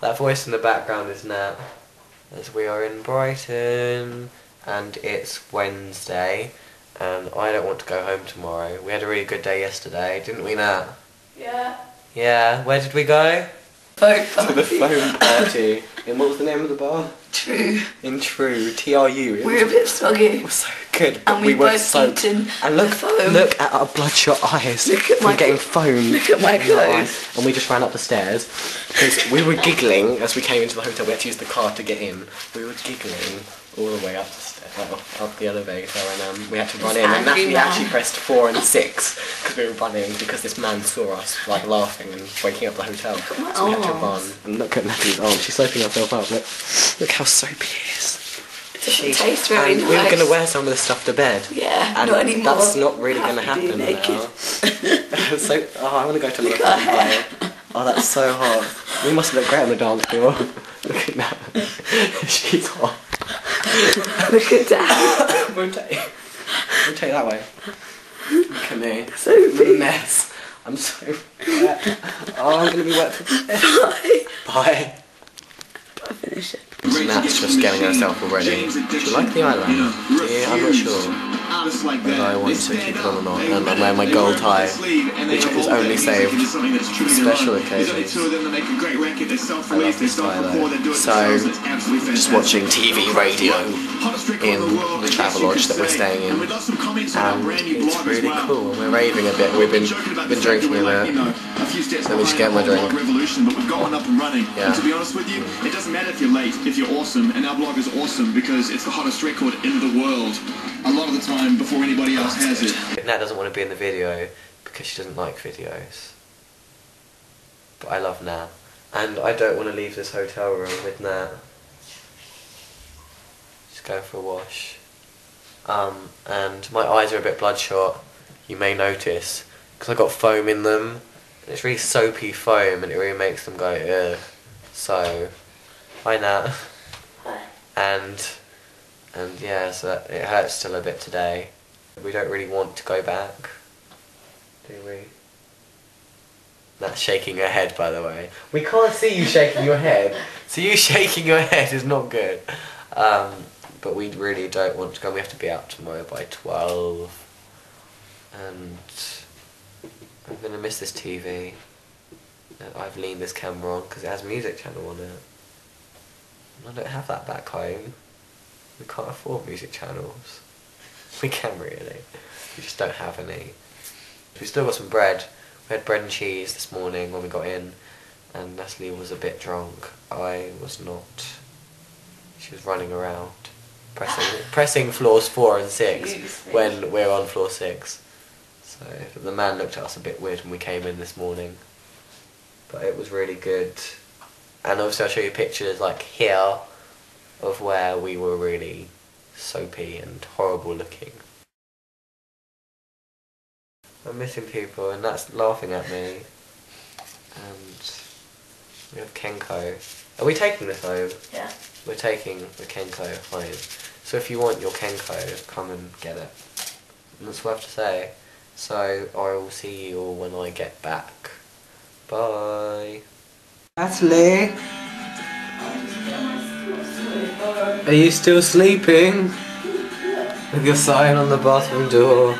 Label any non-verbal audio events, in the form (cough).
That voice in the background is Nat. As we are in Brighton and it's Wednesday and I don't want to go home tomorrow. We had a really good day yesterday, didn't we Nat? Yeah. Yeah, where did we go? Vote To the foam party. In what was the name of the bar? True. In True, T-R-U. We're a bit soggy. Oh, was so good, but And we we were both soaked. And look, the foam. look at our bloodshot eyes. Look at We're my- getting foam. look at my clothes. eyes. And we just ran up the stairs because we were giggling as we came into the hotel. We had to use the car to get in. We were giggling all the way up the stairs, well, up the elevator, and um, we had to run This in. And angry Natalie man. actually pressed four and six because we were running because this man saw us like laughing and waking up the hotel. at my so we had to run. And look at Natalie's arm. She's soaping herself up. Look, look how soapy it is. It doesn't very and nice. we were going to wear some of this stuff to bed. Yeah, And not anymore. that's not really going to happen now. (laughs) so, oh, I want to go to at her. Oh, that's so hot. We must look great on the dance floor. (laughs) look at that. (laughs) She's hot. Look at that. rotate. Rotate that way. Look at me. So big. mess. I'm so wet. Oh, I'm going to be wet for Bye. Bye. I'll finish it. Nat's just getting herself all ready. Do you like the eyeliner? Yeah, I'm not sure whether I want to keep it on or not. And I'm wearing my gold tie, which is only saved for special occasions. I love this tie though. So, just watching TV radio in the Travelodge that we're staying in. And it's really cool. We're raving a bit. We've been, been drinking a bit. Let me just get my drink. Revolution, but we've gotten up and running. Yeah. And to be honest with you, it doesn't matter if you're late, if you're awesome, and our blog is awesome because it's the hottest record in the world. A lot of the time before anybody else has it. Nat doesn't want to be in the video because she doesn't like videos. But I love Nat. And I don't want to leave this hotel room with Nat. Just go for a wash. Um, and my eyes are a bit bloodshot, you may notice, because I've got foam in them. And it's really soapy foam and it really makes them go, ugh. So, hi Nat. Hi. And, and yeah, so that, it hurts still a bit today. We don't really want to go back, do we? That's shaking her head, by the way. We can't see you shaking your head, (laughs) so you shaking your head is not good. Um, but we really don't want to go. We have to be out tomorrow by twelve, and I'm gonna miss this TV. I've leaned this camera on because it has music channel on it. I don't have that back home. We can't afford music channels. (laughs) We can really. We just don't have any. We still got some bread. We had bread and cheese this morning when we got in, and Natalie was a bit drunk. I was not. She was running around, pressing (laughs) pressing floors four and six when we're on floor six. So the man looked at us a bit weird when we came in this morning, but it was really good. And obviously, I'll show you pictures like here of where we were really soapy and horrible looking. I'm missing people, and that's laughing at me. And we have Kenco. Are we taking this home? Yeah. We're taking the Kenco home. So if you want your Kenco, come and get it. And that's what I have to say. So I will see you all when I get back. Bye. Natalie, are you still sleeping? With your sign on the bathroom door.